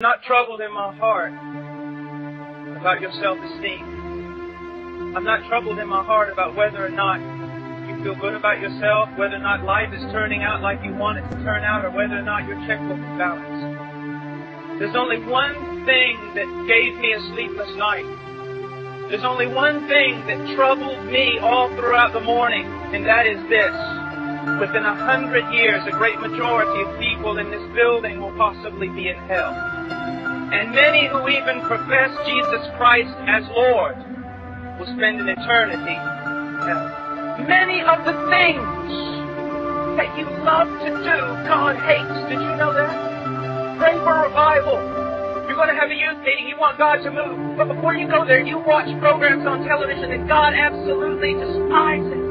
not troubled in my heart about your self-esteem. I'm not troubled in my heart about whether or not you feel good about yourself, whether or not life is turning out like you want it to turn out, or whether or not your checkbook is balanced. There's only one thing that gave me a sleepless night. There's only one thing that troubled me all throughout the morning, and that is this. Within a hundred years, a great majority of people in this building will possibly be in hell and many who even profess Jesus Christ as Lord will spend an eternity in hell. Many of the things that you love to do, God hates. Did you know that? Pray for revival. You're going to have a youth meeting. You want God to move. But before you go there, you watch programs on television that God absolutely despises.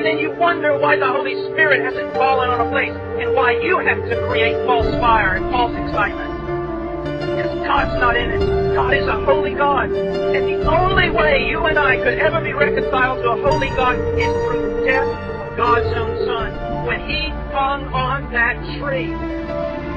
And then you wonder why the Holy Spirit hasn't fallen on a place and why you have to create false fire and false excitement. Because God's not in it. God is a holy God. And the only way you and I could ever be reconciled to a holy God is through the death of God's own Son. When He hung on that tree.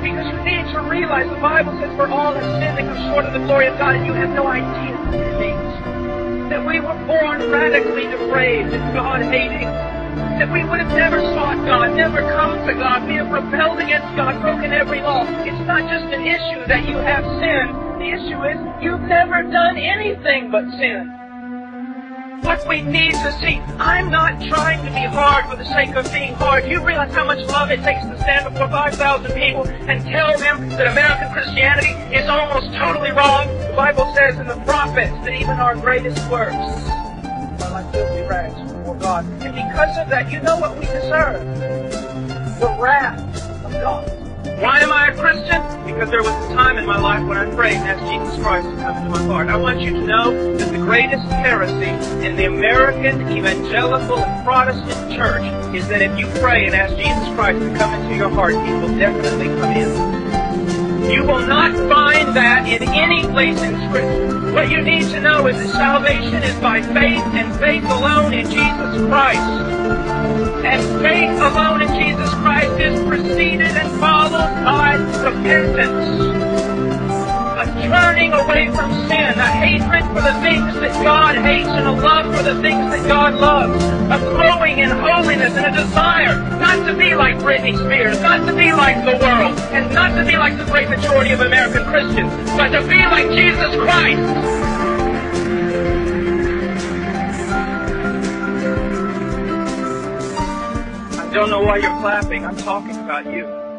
Because you need to realize the Bible says, For all have sinned and come short of the glory of God, and you have no idea what it means. That we were born radically depraved and God hating that we would have never sought God, never come to God. We have rebelled against God, broken every law. It's not just an issue that you have sinned. The issue is you've never done anything but sin. What we need to see, I'm not trying to be hard for the sake of being hard. You realize how much love it takes to stand before 5,000 people and tell them that American Christianity is almost totally wrong? The Bible says in the prophets that even our greatest works before God. And because of that, you know what we deserve? The wrath of God. Why am I a Christian? Because there was a time in my life when I prayed and asked Jesus Christ to come into my heart. I want you to know that the greatest heresy in the American evangelical and Protestant church is that if you pray and ask Jesus Christ to come into your heart, He will definitely come in. You will not that in any place in Scripture. What you need to know is that salvation is by faith and faith alone in Jesus Christ. And faith alone in Jesus Christ away from sin, a hatred for the things that God hates and a love for the things that God loves. A growing in holiness and a desire not to be like Britney Spears, not to be like the world, and not to be like the great majority of American Christians, but to be like Jesus Christ. I don't know why you're clapping. I'm talking about you.